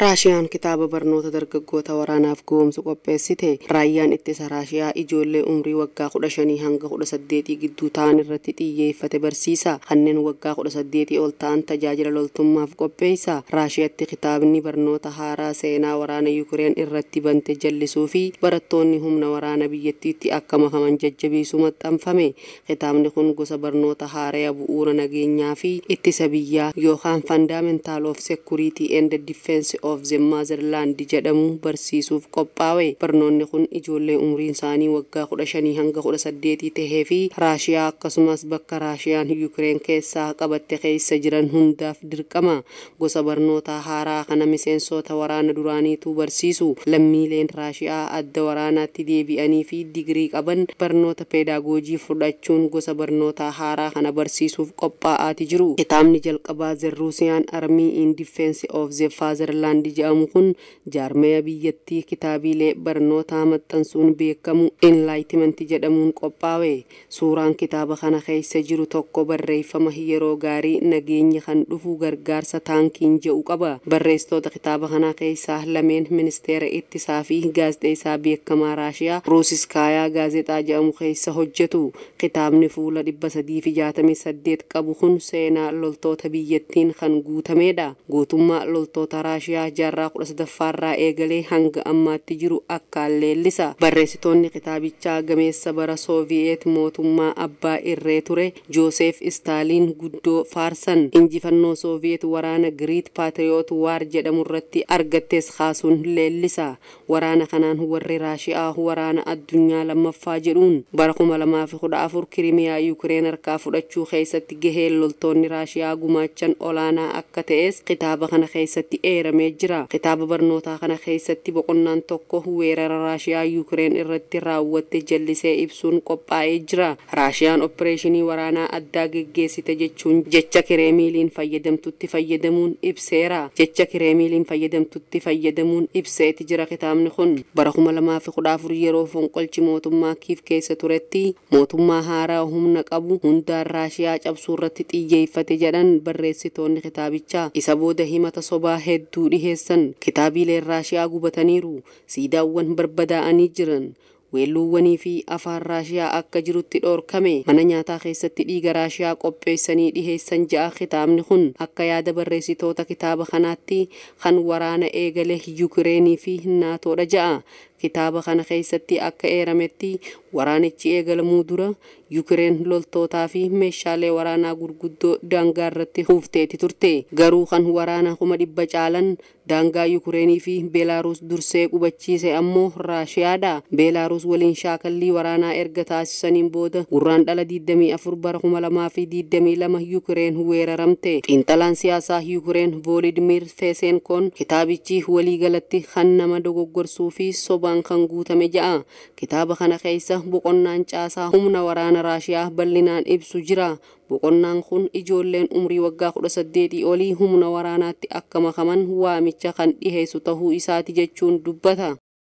Raashiyaan kitaaba barnoota dargaggoota waraanaaf goomsu qopheessite. Raayyaan ittisa raashiyaa ijoollee umrii waggaa kudha shanii hanga kudha saddeetii gidduu ta'an irratti xiyyeeffate barsiisa. Kanneen waggaa kudha saddeetii ol ta'an tajaajila loltummaaf qopheessa. Raashiyaatti kitaabni barnoota haaraa seenaa waraana yukureen irratti bante jallisuu fi barattoonni humna waraana biyyattiitti akka makaman jajjabeessu maxxanfame. Kitaabni kun gosa barnoota haaraa bu'uura nageenyaa fi ittisa biyyaa yookaan fandaamentaal of security and defense of the motherland jedhamu barsiisuuf qophaa'e barnoonni kun ijoollee umriin isaanii waggaa kudha shanii hanga kudha saddeetii tahee fi raashiyaa akkasumas bakka raashiyaan yukureen keessaa qabatte keessa jiran hundaaf dirqama gosa barnoota haaraa kana miseensota waraana duraaniitu barsiisu lammiileen raashiyaa adda waraanaatti deebi'anii fi digirii qaban barnoota peedagoojii fudhachuun gosa barnoota haaraa kana barsiisuuf qophaa'aati jiru kitaabni jalqabaa zerruusiyaan armii in difeensi of the fatherland jedhamu kun jaarmaya biyyattii kitaabilee barnootaa maxxansuun beekamu enlaayitimanti jedhamuun qophaa'e. Suuraan kitaaba kana keessa jiru tokko barreeffama yeroo gaarii nageenya kan dhufu gargaarsa taankiin jedhu qaba. Barreessitoota kitaaba kanaa keessaa lameen ministeera ittisaa fi gaazexeessaa beekamaa raashiyaa ruusiskaayaa gaazexaa jedhamu keessa hojjetu. Kitaabni fuula dhibba sadii fi jaatamii saddeet qabu kun seenaa loltoota biyyattiin kan guutamedha guutummaa loltoota raashiyaa jaarraa kudha sadaffaarraa eegalee hanga ammaatti jiru akkaan leellisa barreessitoonni kitaabichaa gameessa bara sooviyeet mootummaa abbaa irree ture jooseef istaaliin guddoo faarsan. Injifannoo sooviyeet waraana giriit paatriyoot waar jedhamu irratti argattes kaasuun leellisa waraana kanaan warri raashiyaa waraana addunyaa lammaffaa jedhuun bara kuma lamaa fi kudha afur kirimiyaa yukureen harkaa fudhachuu keessatti gahee loltoonni raashiyaa gumaachan olaanaa akka ta'es kitaaba kana keessatti eeramee jira kitaaba barnootaa kana keessatti boqonnaan tokko weerara raashiyaa yukureen irratti raawwatte jallisee ibsuun qophaa'ee jira raashiyaan opereeshinii waraanaa addaa geggeessite jechuun jecha kireemiiliin fayyadamtutti fayyadamuun ibseera jecha kireemiiliin fayyadamtutti fayyadamuun ibseeti jira kitaabni kun bara kuma lamaa fi kudha afur yeroo fonqolchi mootummaa kiif keessa turetti mootummaa haaraa humna qabu hundaan raashiyaa cabsuu irratti xiyyeeffate jedhan barreessitoonni kitaabichaa isa booda himata sobaa hedduu dhiheessan kitaabileen raashiyaa gubataniiru. Siidaawwan barbadaa'anii jiran. Weelluuwwanii fi afaan raashiyaa akka jirutti dhoorkame mana nyaataa keessatti dhiiga raashiyaa qopheessanii dhiheessan ja'a kitaabni kun akka yaada barreessitoota kitaaba kanaatti kan waraana eegale yukireenii fi naatoodha ja'a kitaaba kana keessatti akka eerametti waraanichi eegalamuu dura yukireen loltootaa fi meeshaalee waraanaa gurguddoo daangaa irratti huufteeti turte. Garuu kan waraana kuma dhibba caalan daangaa yukireenii fi beelaaruus dursee qubachiise ammoo raashiyaadha. Beelaaruus waliin shaakallii waraanaa erga taasisaniin booda gurraan dhala 24 bara 2022 yukireen weeraramte. Xiinxalaan siyaasaa yukireen voolidimir feesenkoon kitaabichi waliigalatti kan nama dogoggorsuu fi sobaan kan guutame ja'a. Kitaaba kana keessa boqonnaan caasaa humna waraana raashiyaa bal'inaan ibsu jira. Boqonnaan kun ijoolleen umrii waggaa kudha saddeetii olii humna waraanaatti akka makaman waamicha kan dhiheessu tahuu isaati jechuun dubbata